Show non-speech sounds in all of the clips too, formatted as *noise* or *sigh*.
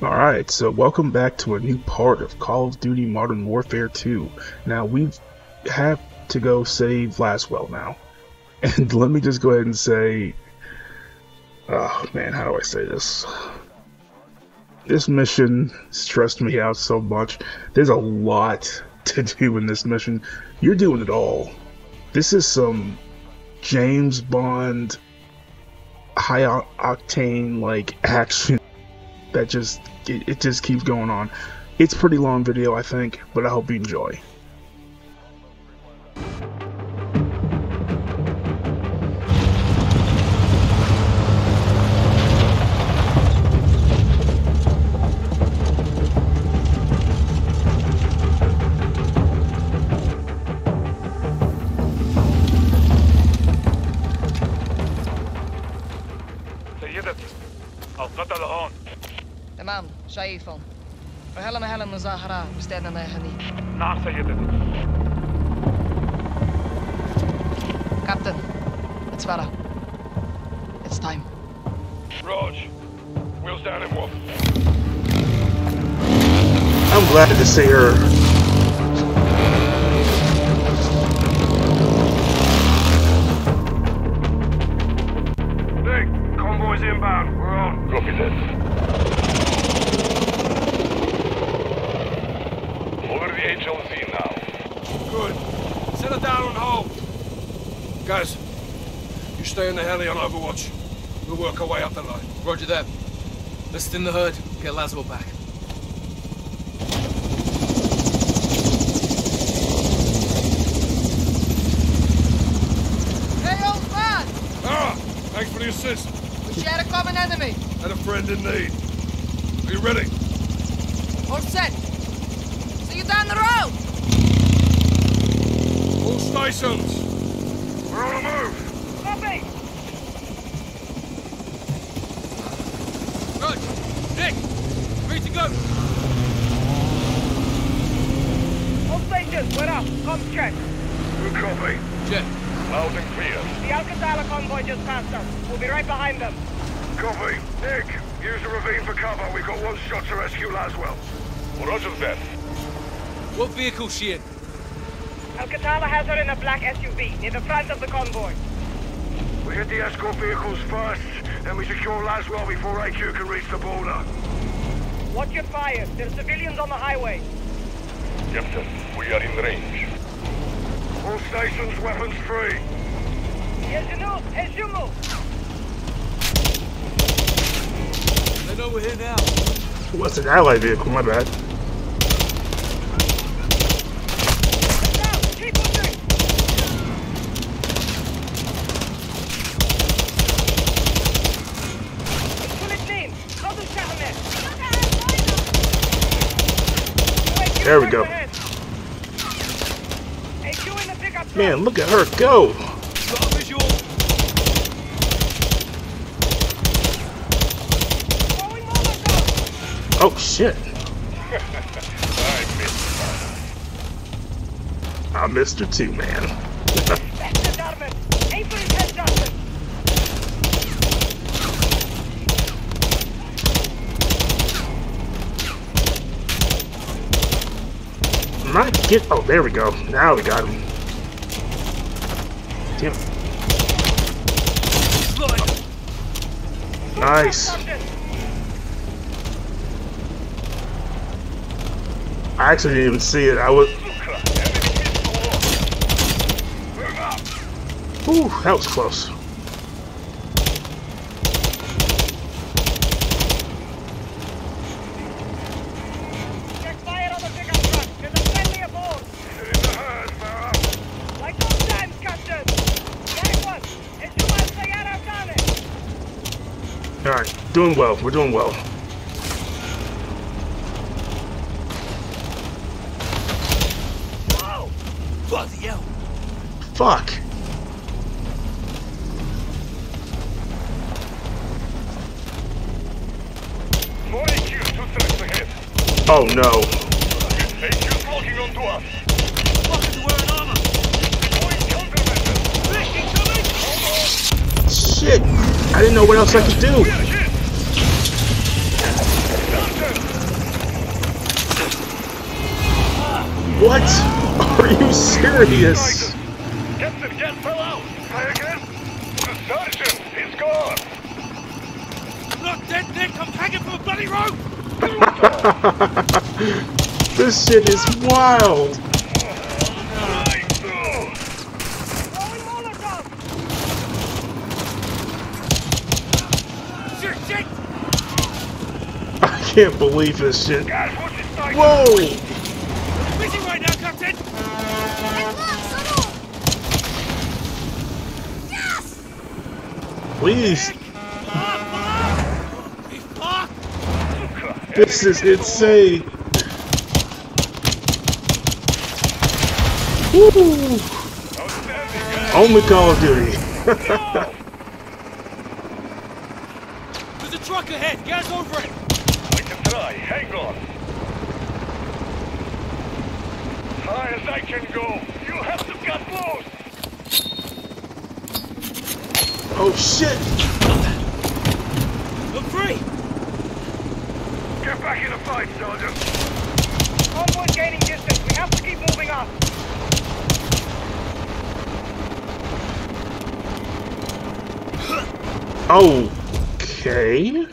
Alright, so welcome back to a new part of Call of Duty Modern Warfare 2. Now, we have to go save Laswell now. *laughs* And let me just go ahead and say... Oh man, how do I say this? This mission stressed me out so much. There's a lot *laughs* to do in this mission. You're doing it all. This is some James Bond high octane like *laughs* action that just it, it just keeps going on. It's pretty long video, I think, but I hope you enjoy. شايفهم وهلا ما هلا مظاهرة مستعدنا يا هني نعم سيدتي Captain, it's Vera. It's time. Rog, wheels down in Wolf. I'm glad to see her. Overwatch. We'll work our way up the line. Roger that. Let's in the hood. Get Laswell back. Hey, old man! Ah! Thanks for the assist. We share a common enemy. And a friend in need. Are you ready? All set See you down the road! All stations! We're on the move! Copy! Rog! Nick! Free to go! All stations, we're up. Com check. Good copy. Check. Loud and clear. The Al-Qatala convoy just passed us. We'll be right behind them. Copy. Nick, use the ravine for cover. We've got one shot to rescue Laswell. Roger that. What vehicle she in? Al-Qatala has her in a black SUV, near the front of the convoy. We hit the escort vehicles first, then we secure Laswell before AQ can reach the border. Watch your fire. There's civilians on the highway. Yes, sir. We are in range. All stations, weapons free. Yes, you know. As you move. They know we're here now. What's an ally vehicle? My bad. There we go. Man, look at her go. Oh shit. *laughs* I missed her too, *laughs* get? Oh, there we go. Now we got him. Damn. Nice. I actually didn't even see it. I was. Ooh, that was close. Doing well. We're doing well. Fuck! Oh no. Locking onto us. Fuckers wearing armor. Shit! I didn't know what else I could do. What? *laughs* Are you serious? Captain, Gaz fell out. Say again? The sergeant, he's gone. Not dead, Nick! I'm hanging from a bloody rope! *laughs* This shit is wild. Right, oh. Throwing Molotov! Shit, shit! I can't believe this shit. Guys, what's his name? Whoa! Please, this is insane. Woo! Only Call of Duty. There's a truck ahead! Get over it! I can try. Hang on. High as I can go. You have to get close. Oh shit! I'm free! Get back in the fight, Sergeant. Convoy's gaining distance. We have to keep moving up. Okay.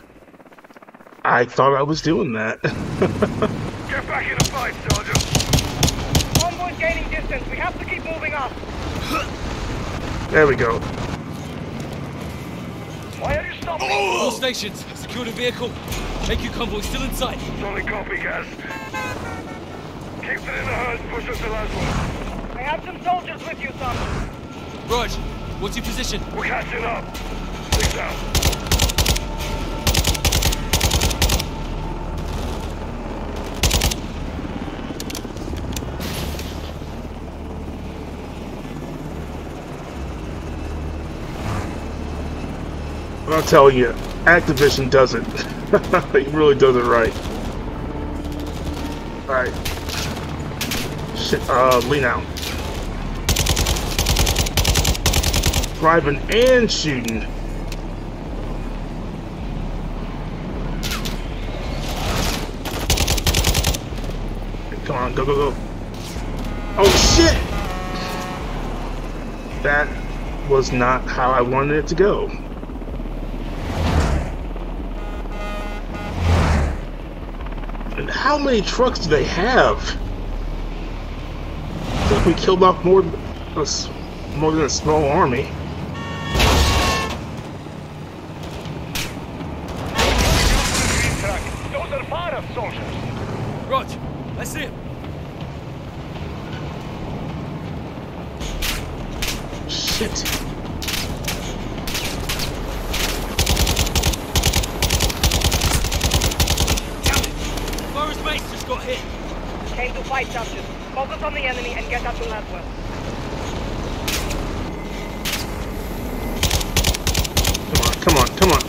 I thought I was doing that. *laughs* Get back in the fight, Sergeant. Convoy's gaining distance. We have to keep moving up. there we go. You stopping? All stations, secure the vehicle. AQ convoy still in sight. Solid copy, guys. Keep it in the herd. Push us to Laswell. I have some soldiers with you, son. Raj, what's your position? We're catching up. Six out. I'm telling you, Activision does *laughs* it. he really does it right. Alright. Shit, uh, lean out. Driving and shooting. Come on, go, go, go. Oh shit! That was not how I wanted it to go. How many trucks do they have? I think we killed off more, more than a small army. Green track. Those are fire soldiers. Raj, I see him. Shit. Damn it! Forest base just got hit. Came to fight, Sergeant. Focus on the enemy and get up to Laswell. Come on, come on, come on.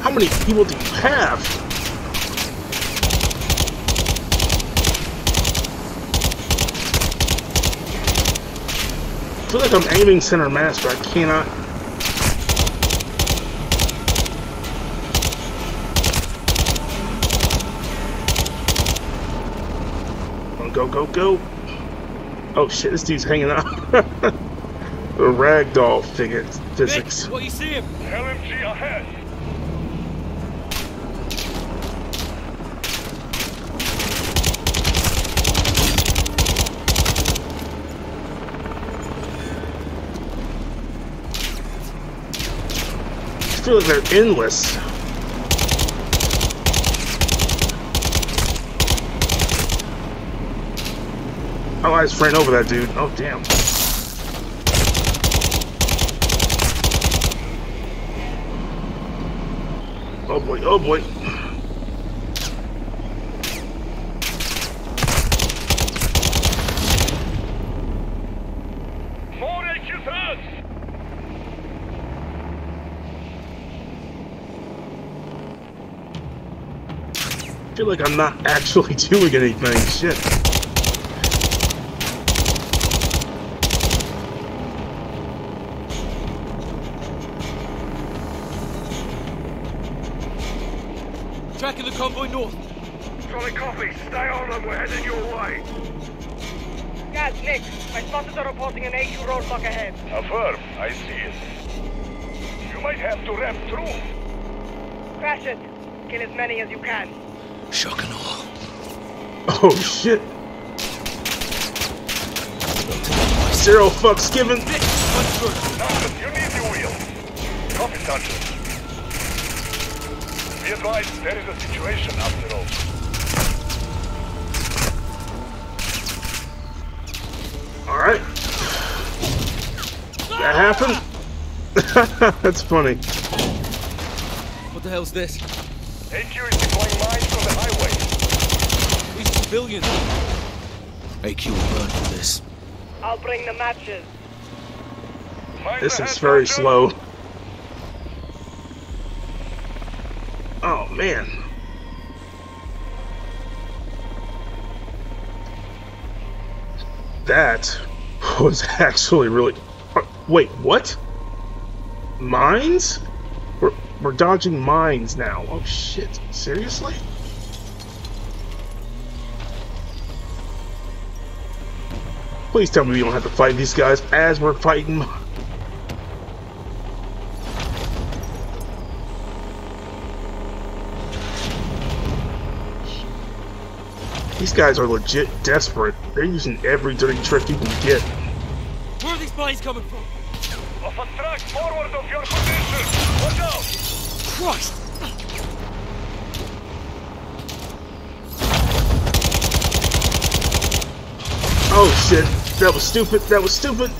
How many people do you have? I feel like I'm aiming center mass, but I cannot. Go, go, go. Oh shit, this dude's hanging out. *laughs* the ragdoll figure Nick, physics. what you see him? LMG ahead. I feel like they're endless. Oh, I just over that dude. Oh, damn. Oh boy, oh boy. More AQ thugs. I feel like I'm not actually *laughs* doing anything. Shit. Tracking the convoy north. Solid copy. Stay on them. We're heading your way. Gaz, Nick, my spotters are reporting an AQ roadblock ahead. Affirm. I see it. You might have to ramp through. Crash it. Kill as many as you can. Shock and awe. Oh shit. Zero fucks given. Nick, run through. Sergeant, you need the wheel. Copy, Sergeant. Be advised, there is a situation after all. Alright. That happened? *laughs* That's funny. What the hell's this? AQ is deploying mines from the highway. These are civilians. AQ will burn for this. I'll bring the matches. Mines This is very slow. Oh man. That was *laughs* actually really. uh, Wait, what? Mines? We're, we're dodging mines now. Oh shit. Seriously? Please tell me we don't have to fight these guys as we're fighting. mi- These guys are legit desperate. They're using every dirty trick you can get. Where are these bodies coming from? Off a track forward of your position. Watch out. Christ! Oh shit. That was stupid. That was stupid.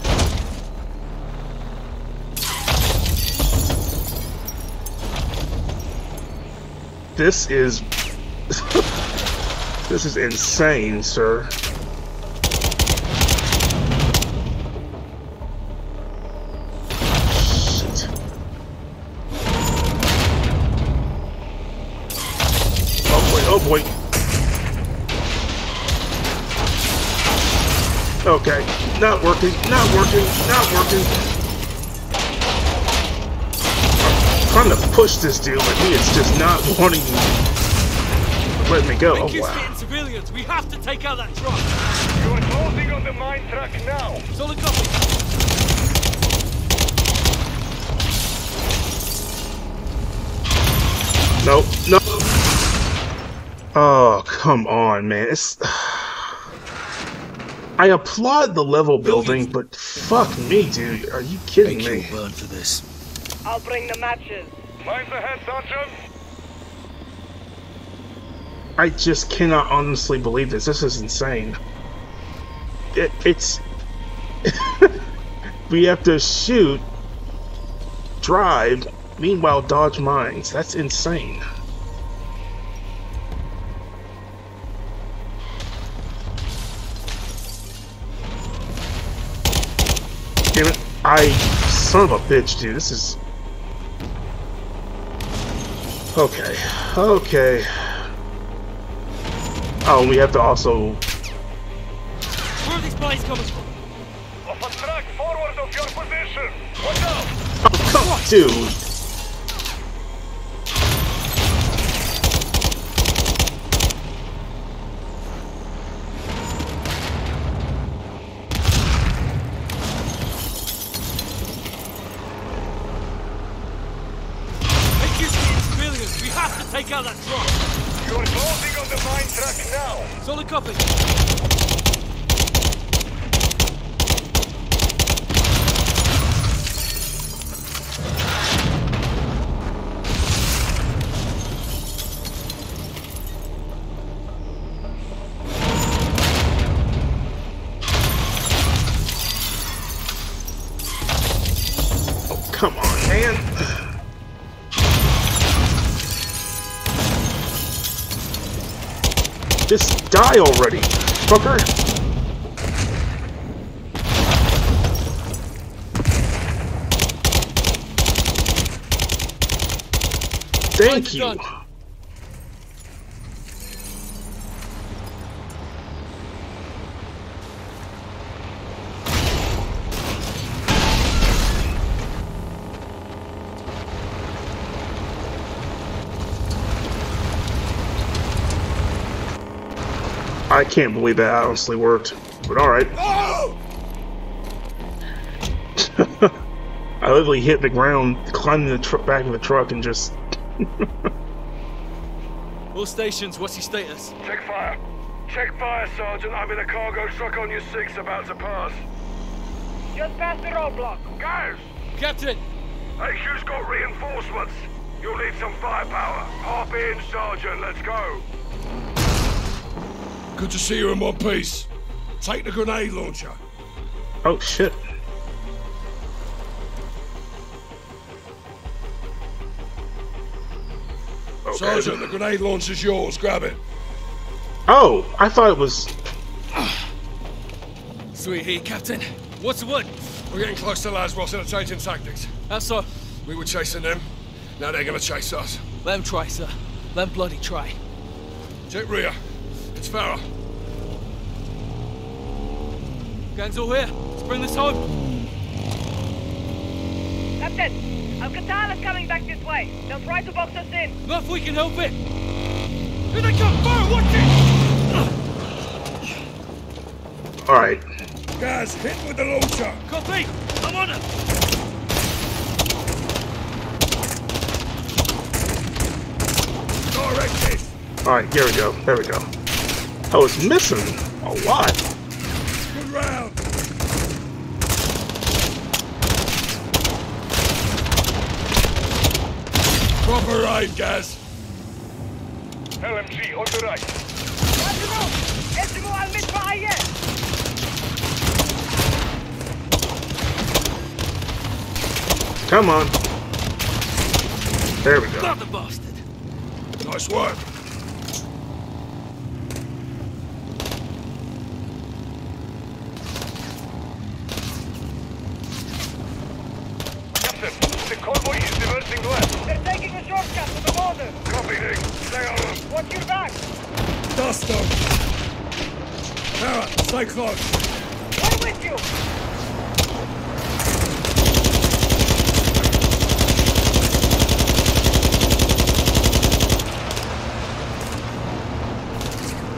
This is. *laughs* this is insane, sir. Okay, not working, not working, not working. I'm trying to push this dude, but he is just not wanting to let me go. Oh AQ's wow. civilians. We have to take out that truck. You are closing on the mine track now. Solid copy. Nope, nope. Oh, come on, man. It's. I applaud the level building, but fuck me, dude. Are you kidding AQ me? will burn for this. I'll bring the matches. Mines ahead, Sergeant. I just cannot honestly believe this. This is insane. It, it's. *laughs* we have to shoot, drive, meanwhile dodge mines. That's insane. I. Son of a bitch, dude. This is. Okay. Okay. Oh, and we have to also. Where are these bodies coming from? Off a track forward of your position. Watch out. Oh, come, dude. Come on, man. Just die already, fucker. Thank you. I can't believe that honestly worked. But alright. Oh! *laughs* I literally hit the ground, climbed the tr- back of the truck, and just. *laughs* All stations, what's your status? Check fire. Check fire, Sergeant. I'm in a cargo truck on your six about to pass. Just past the roadblock. Guys, Captain! AQ's got reinforcements. You'll need some firepower. Hop in, Sergeant. Let's go. Good to see you in one piece. Take the grenade launcher. Oh shit. Okay. Sergeant, the grenade launcher's yours. Grab it. Oh, I thought it was. Sweet heat, Captain. What's the word? We're getting close to Laswell, so they're changing tactics. How so? We were chasing them. Now they're gonna chase us. Let them try, sir. Let them bloody try. Check rear. It's Farah. Gang's all here. Let's bring this home. Captain, Al-Qatala's coming back this way. They'll try to box us in. Not if we can help it. Here they come! Fire! Watch it! Alright. Guys, hit with the launcher. Copy! I'm on it! Directed. Alright, here we go. There we go. Oh, it's missing a lot. Good round. Proper raid, Gaz. LMG on the right. Massimo! Esimo al misfire! Come on. There we go. Got the bastard! Nice work. Captain, the convoy is diverting left. They're taking a shortcut to the border. Copy, Nick. Stay on them. Watch your back. Dust them. Farah, stay close. We're with you.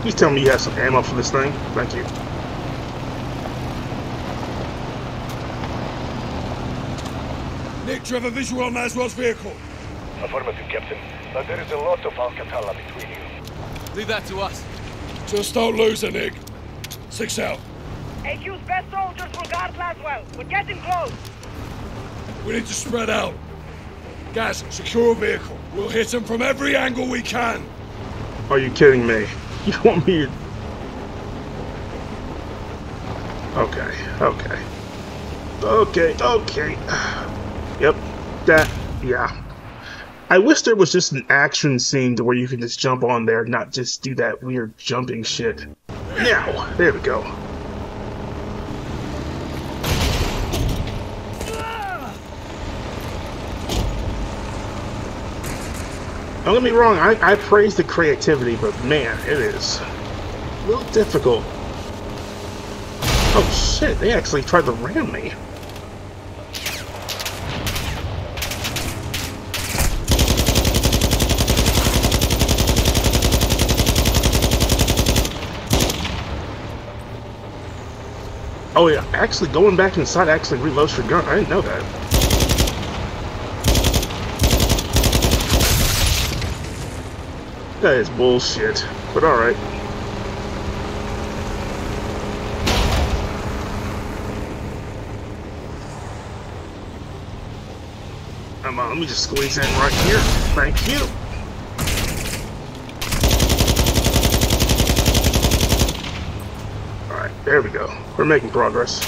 Please tell me you have some ammo for this thing. Thank you. Nick, do you have a visual on Laswell's vehicle? Affirmative, Captain. But there is a lot of Al-Qatala between you. Leave that to us. Just don't lose her, Nick. Six out. AQ's best soldiers will guard Laswell. We're getting close. We need to spread out. Gaz, secure a vehicle. We'll hit them from every angle we can. Are you kidding me? *laughs* You want me to... Okay, okay. Okay, okay. *sighs* Yep, that, yeah. I wish there was just an action scene to where you can just jump on there, not just do that weird jumping shit. Now, there we go. Don't get me wrong, I, I praise the creativity, but man, it is a little difficult. Oh shit, they actually tried to ram me. Oh yeah, actually going back inside actually reloads your gun. I didn't know that. That is bullshit, but alright. Come on, let me just squeeze in right here. Thank you. Alright, there we go. We're making progress.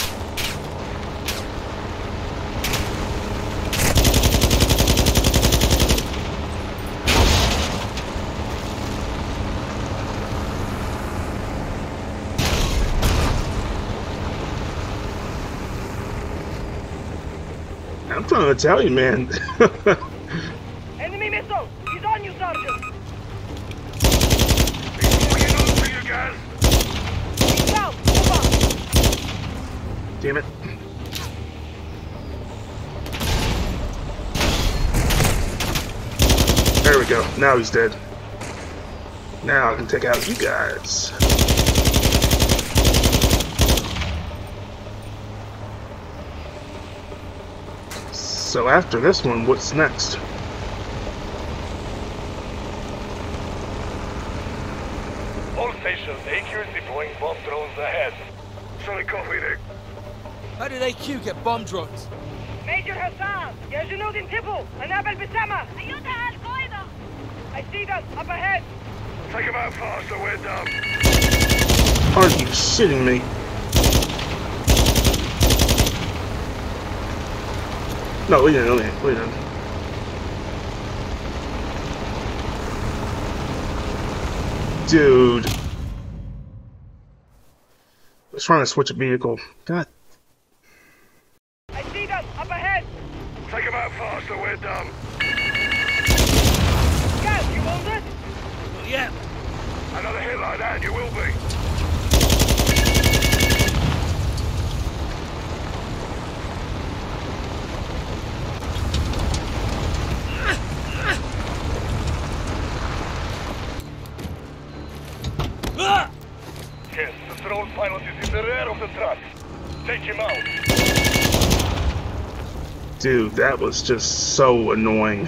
I'm trying to tell you, man. *laughs* Damn it. There we go. Now he's dead. Now I can take out you guys. So after this one, what's next? All stations, AQ is deploying bomb drones ahead. Sorry, copy that. How did AQ get bomb drones? Major Hassan, يا جنود انتبهوا أنابل بالسما أيدها القاعدة I see them up ahead Take them out fast or we're done. Are you shitting me? No, wait a minute, wait a minute, wait a minute. Dude. I was trying to switch a vehicle. God. Take him out. Dude, that was just so annoying.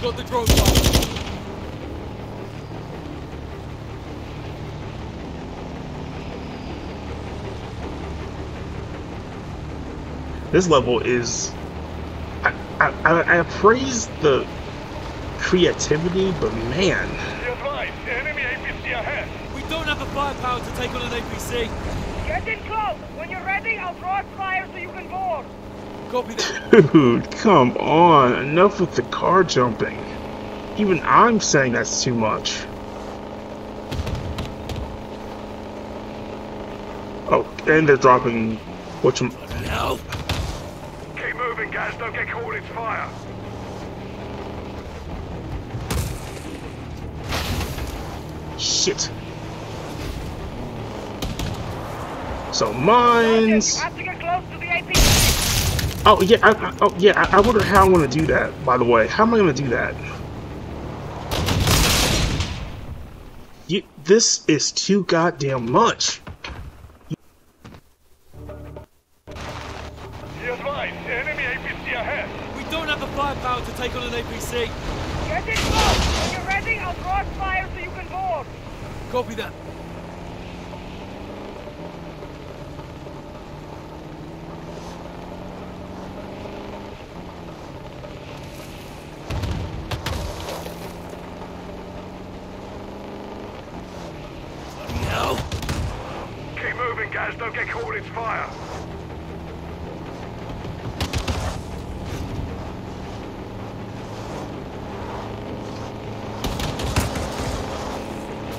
Got the drone pilot. This level is. I, I, I I appraise the creativity, but man. Be advised, enemy APC ahead. We don't have the firepower to take on an APC. Get in close When you're ready, I'll cross fire so you can board Copy that. *laughs* Dude, come on. Enough with the car jumping. Even I'm saying that's too much. Oh, and they're dropping what you No. Guys. Don't get caught in its fire. shit. So mines. you have to get close to the AP Oh yeah. I, I, oh yeah. I, I wonder how I'm gonna do that. By the way, how am I gonna do that? You, this is too goddamn much. Take on an APC. Get in close When you're ready, I'll cross fire so you can board Copy that. No. Keep moving, guys. Don't get caught in its fire.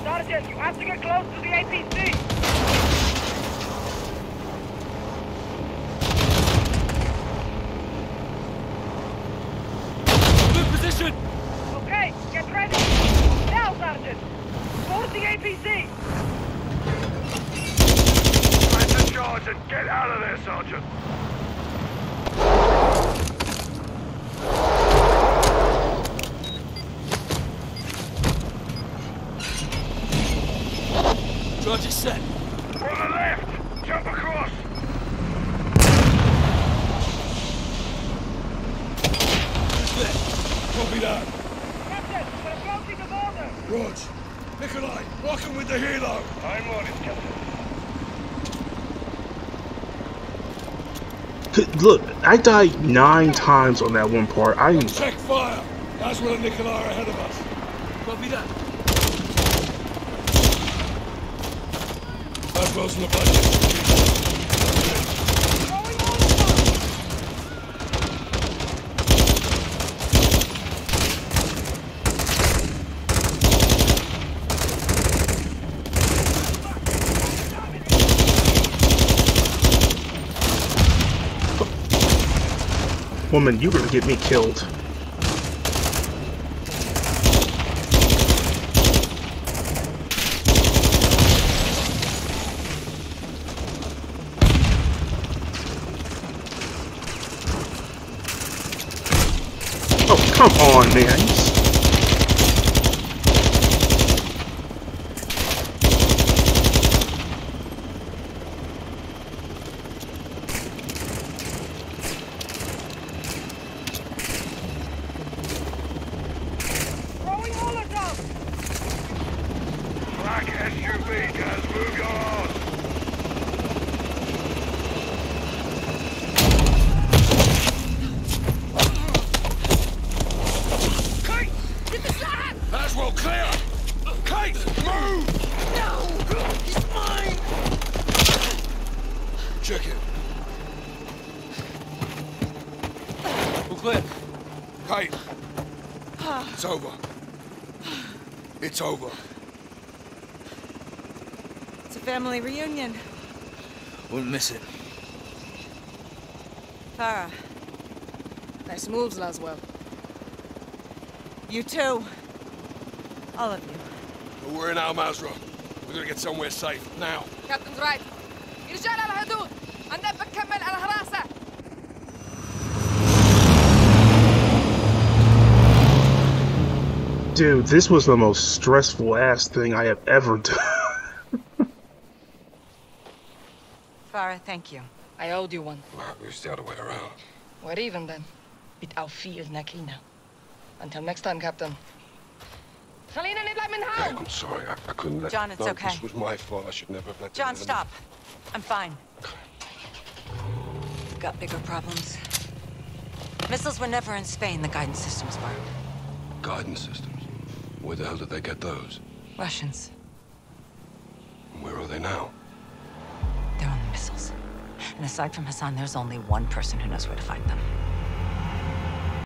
Sergeant, you have to get close to the APC Good position. Okay, get ready Now, Sergeant. Board the APC Back to charge and get out of there, Sergeant. Set. On the left. Jump across. Who's there? Copy that. Captain, we're approaching the border Rog. Nikolai, rock him with the helo. I'm on it, Captain. *laughs* Look, I died nine times on that one part. I am. Check fire. That's where the Nikolai ahead of us. Copy that. In the budget. Woman, you're gonna get me killed. Come on, man. Black SUV has moved on! It's over. It's a family reunion. Wouldn't miss it. Farah, Nice moves, Laswell. you too. All of you. We're in Al Mazrah. We're gonna get somewhere safe. Now. Dude, this was the most stressful ass thing I have ever done. Farah, thank you. I owed you one. Well, we still the way around. We're even then. Mit auf Nakina. Until next time, Captain. Selina, nicht bleib im I'm sorry, I, I, couldn't let... John, it's no, okay. This was my fault. I should never have let... John, stop. I'm fine. Okay. We've got bigger problems. Missiles were never in Spain. The guidance systems were. Guidance system? Where the hell did they get those? Russians. Where are they now? They're on the missiles. And aside from Hassan, there's only one person who knows where to find them.